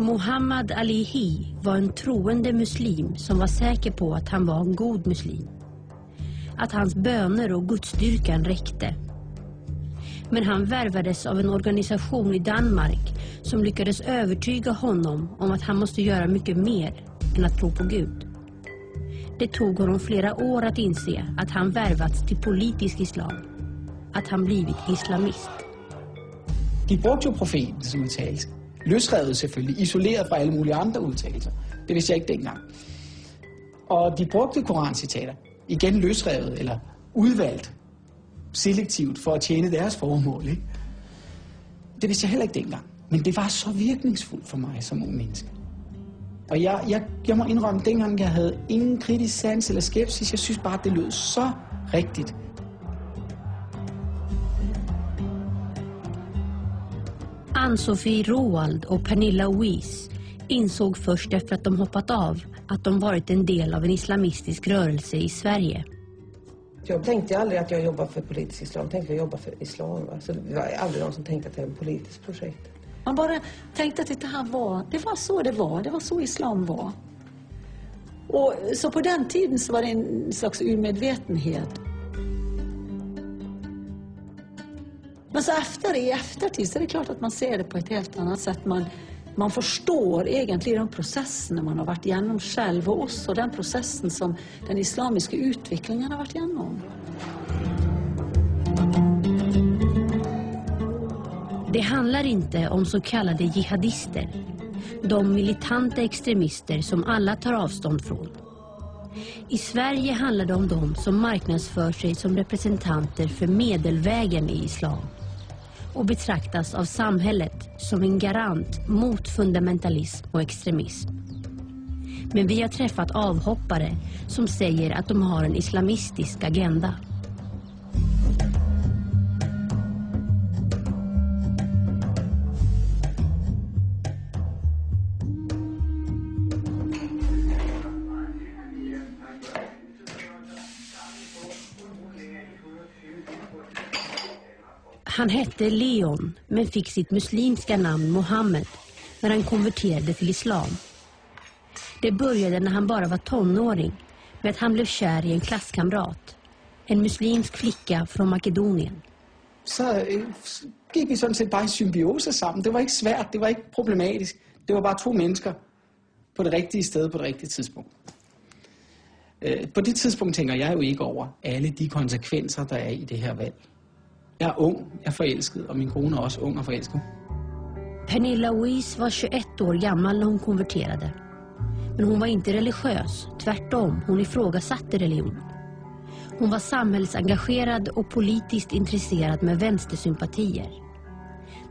Muhammad Alihi var en troende muslim som var säker på att han var en god muslim. Att hans böner och gudstyrkan räckte. Men han värvades av en organisation i Danmark som lyckades övertyga honom om att han måste göra mycket mer än att tro på Gud. Det tog honom flera år att inse att han värvats till politisk islam. Att han blivit islamist. De brugte jo profetens udtalelse. Løsrevet selvfølgelig, isoleret fra alle mulige andre udtalelser. Det vidste jeg ikke dengang. Og de brugte korancitater, igen løsrevet eller udvalgt, selektivt for at tjene deres formål. Ikke? Det vidste jeg heller ikke dengang. Men det var så virkningsfuldt for mig som ung menneske. Og jeg, jeg, jeg må indrømme, dengang jeg havde ingen kritisk sans eller skepsis, jeg synes bare, det lød så rigtigt. Ann-Sofie Roald och Pernilla Weiss insåg först efter att de hoppat av att de varit en del av en islamistisk rörelse i Sverige. Jag tänkte aldrig att jag jobbar för politisk islam. Jag tänkte att jag jobbar för islam. Va? Så det var aldrig någon som tänkte att det var ett politiskt projekt. Man bara tänkte att det här var, det var så det var, det var så islam var. Och så på den tiden så var det en slags urmedvetenhet. Men så efter, i eftertid så är det klart att man ser det på ett helt annat sätt. Man, man förstår egentligen de processerna man har varit igenom själv och också den processen som den islamiska utvecklingen har varit igenom. Det handlar inte om så kallade jihadister. De militanta extremister som alla tar avstånd från. I Sverige handlar det om de som marknadsför sig som representanter för medelvägen i islam och betraktas av samhället som en garant mot fundamentalism och extremism. Men vi har träffat avhoppare som säger att de har en islamistisk agenda. Han hette Leon men fick sitt muslimska namn Mohammed när han konverterade till islam. Det började när han bara var tonåring med att han blev kär i en klasskamrat. En muslimsk flicka från Makedonien. Så øh, gick vi sådan set bara i symbiose sammen. Det var inte svårt, det var inte problematiskt. Det var bara två människor på det riktiga stället på det riktiga tidspunkt. Øh, på det tidspunkt tänker jag ju inte över alla de konsekvenser, der är i det här valet. Jeg er ung, jeg er forelsket, og min kone er også ung og forelsket. Pernilla Weiss var 21 år gammal när hon konverterade. Men hon var inte religiös, tvärtom, hon ifrågasatte religionen. Hon var samhällsengagerad och politiskt intresserad med vänstersympatier.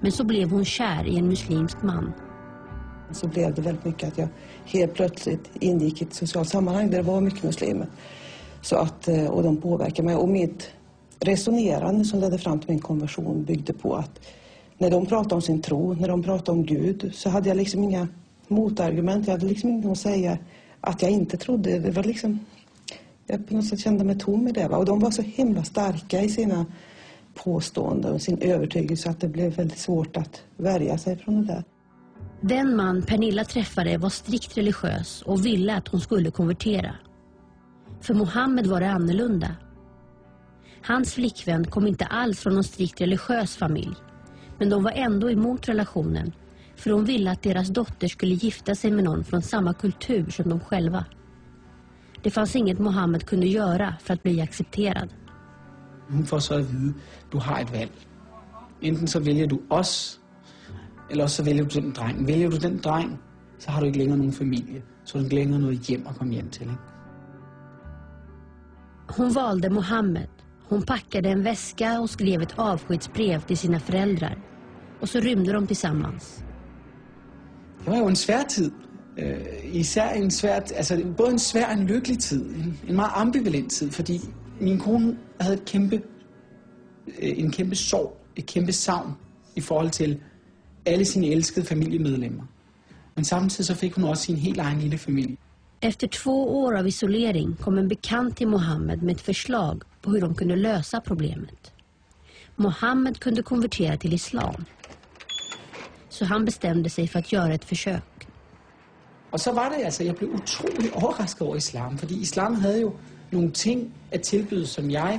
Men så blev hon kär i en muslimsk man. Så blev det väldigt mycket att jag helt plötsligt ingick i ett socialt sammanhang där det var mycket muslimer. Så att, eh, och de påverkade mig. Och mitt resonerande som ledde fram till min konversion byggde på att när de pratade om sin tro, när de pratade om Gud, så hade jag liksom inga motargument. Jag hade liksom inget att säga att jag inte trodde. Det var liksom, jag på något sätt kände mig tom i det. Va? Och de var så himla starka i sina påståenden och sin övertygelse att det blev väldigt svårt att värja sig från det där. Den man Pernilla träffade var strikt religiös och ville att hon skulle konvertera. För Mohammed var det annorlunda. Hans flickvän kom inte alls från någon strikt religiös familj. Men de var ändå emot relationen. För de ville att deras dotter skulle gifta sig med någon från samma kultur som de själva. Det fanns inget Mohammed kunde göra för att bli accepterad. Hun får så at vide, du har et valg. Enten så vælger du os, eller så vælger du den dreng. Vælger du den dreng, så har du ikke længere nogen familie. Så du ikke længere noget hjem at komme hjem til. Ikke? Hon valde Mohammed. Hon packade en väska och skrev ett avskedsbrev till sina föräldrar. Och så rymde de tillsammans. Det var ju en svår tid. Eh, især en svær, altså både en svær og en lykkelig tid. En, en meget ambivalent tid, fordi min kone havde et kæmpe, eh, en kæmpe sorg, et kæmpe savn i forhold til alle sine elskede familiemedlemmer. Men samtidig så fik hun også sin helt egen lille familie. Efter två år av isolering kom en bekant till Mohammed med ett förslag på hur de kunde lösa problemet. Mohammed kunde konvertera till islam. Så han bestämde sig för att göra ett försök. Och så var det alltså, jag blev otroligt överraskad över islam, för islam hade ju några ting att tillbyda som jag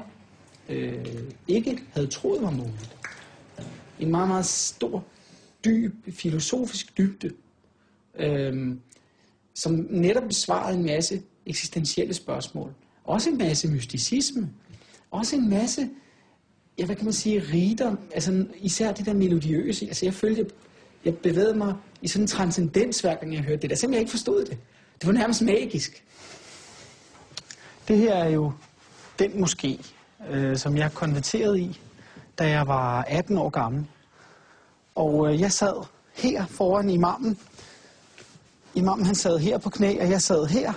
eh, øh, inte hade trott var möjligt. En väldigt stor, djup, filosofisk dybde, øh, som netop besvarede en masse eksistentielle spørgsmål. Også en masse mysticisme. Også en masse, ja, hvad kan man sige, rigdom. Altså især det der melodiøse. Altså jeg følte, jeg bevægede mig i sådan en transcendens, hver gang jeg hørte det der. Selvom jeg ikke forstod det. Det var nærmest magisk. Det her er jo den måske, øh, som jeg konverterede i, da jeg var 18 år gammel. Og øh, jeg sad her foran imamen. Imamen han sad her på knæ, og jeg sad her.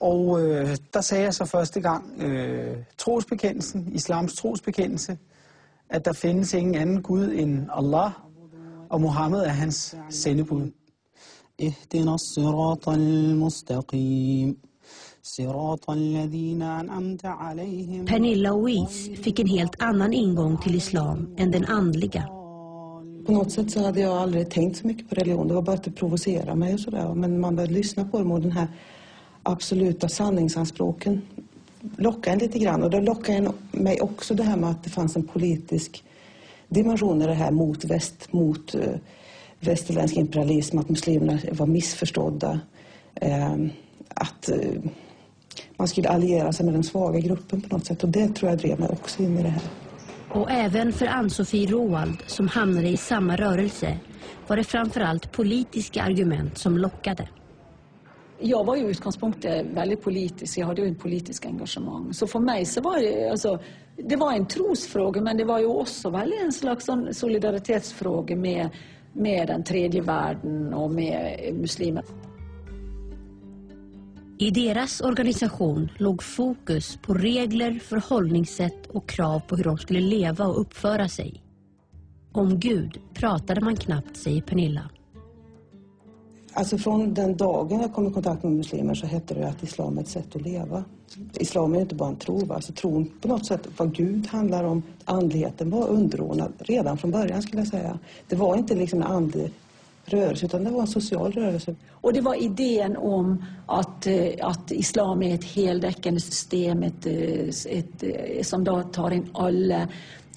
Og øh, der sagde jeg så første gang øh, trosbekendelsen, islams trosbekendelse, at der findes ingen anden Gud end Allah, og Mohammed er hans sendebud. اهدنا الصراط المستقيم صراط الذين أنعمت عليهم Pernilla och Louise fick en helt annan ingång till islam än den andliga. På något sätt så hade jag aldrig tänkt så mycket på religion. Det var bara att det provocerade mig och sådär. Men man började lyssna på dem och den här absoluta sanningsanspråken lockade en lite grann. Och det lockade mig också det här med att det fanns en politisk dimension i det här mot väst, mot eh, västerländsk imperialism, att muslimerna var missförstådda. Eh, att eh, man skulle alliera sig med den svaga gruppen på något sätt. Och det tror jag drev mig också in i det här. Och även för Ann-Sofie Roald, som hamnade i samma rörelse, var det framförallt politiska argument som lockade. Jag var ju i eh, väldigt politisk, jag hade ju en politisk engagemang. Så för mig så var det, alltså, det var en trosfråga men det var ju också väldigt en slags solidaritetsfråga med, med den tredje världen och med muslimer. I deras organisation låg fokus på regler, förhållningssätt och krav på hur de skulle leva och uppföra sig. Om Gud pratade man knappt, säger Pernilla. Alltså från den dagen jag kom i kontakt med muslimer så hette det att islam är ett sätt att leva. Islam är inte bara en tro. Va? Alltså tron på något sätt, vad Gud handlar om, andligheten var underordnad redan från början skulle jag säga. Det var inte liksom en andlig rörelse utan det var en social rörelse. Och det var idén om att, eh, att islam är ett heltäckande system ett, eh, ett, eh, som då tar in alla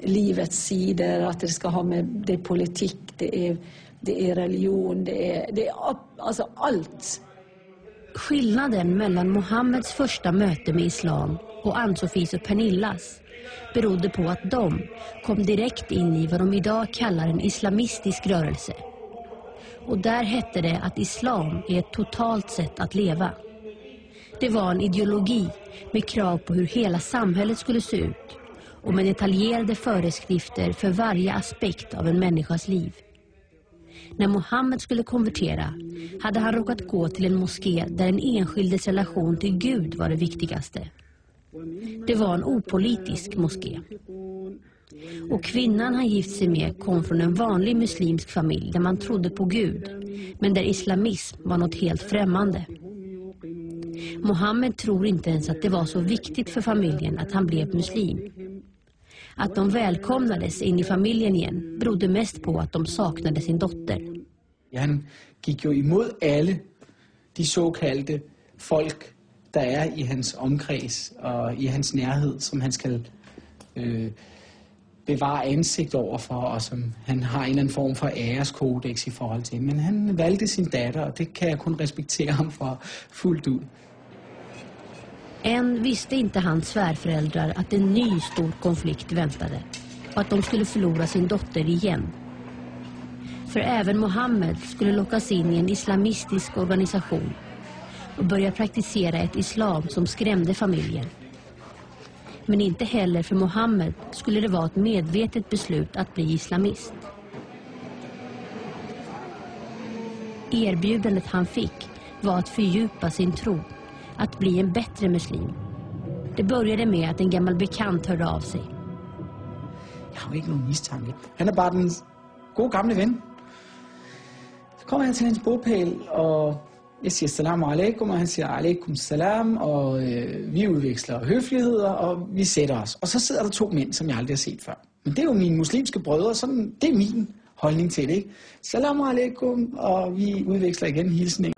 livets sidor, att det ska ha med det är politik, det är, det är religion, det är, det är alltså allt. Skillnaden mellan Mohammeds första möte med islam och Ann-Sofies och Pernillas berodde på att de kom direkt in i vad de idag kallar en islamistisk rörelse. Och där hette det att islam är ett totalt sätt att leva. Det var en ideologi med krav på hur hela samhället skulle se ut och med detaljerade föreskrifter för varje aspekt av en människas liv. När Mohammed skulle konvertera hade han råkat gå till en moské där en enskildes relation till Gud var det viktigaste. Det var en opolitisk moské. Och kvinnan han gift sig med kom från en vanlig muslimsk familj där man trodde på Gud, men där islamism var något helt främmande. Mohammed tror inte ens att det var så viktigt för familjen att han blev muslim. Att de välkomnades in i familjen igen berodde mest på att de saknade sin dotter. Han gick ju emot alla de såkaldte folk, der er i hans omkreds og i hans nærhed, som han skal øh, bevare ansigt overfor, og som han har en eller anden form for æreskodex i forhold til. Men han valgte sin datter, og det kan jeg kun respektere ham for fuldt ud. Än visste inte hans svärföräldrar att en ny stor konflikt väntade och att de skulle förlora sin dotter igen. För även Mohammed skulle lockas in i en islamistisk organisation och börja praktisera ett islam som skrämde familjen. Men inte heller för Mohammed skulle det vara ett medvetet beslut att bli islamist. Erbjudandet han fick var att fördjupa sin tro, att bli en bättre muslim. Det började med att en gammal bekant hörde av sig. Jag har jo ikke. Han är bara den god, gamle vän. Så kommer jeg till hans bopel och jeg siger salam alaikum, og han siger alaikum salam, og øh, vi udveksler høfligheder, og vi sætter os. Og så sidder der to mænd, som jeg aldrig har set før. Men det er jo mine muslimske brødre, sådan, det er min holdning til det. Ikke? Salam alaikum, og vi udveksler igen hilsning.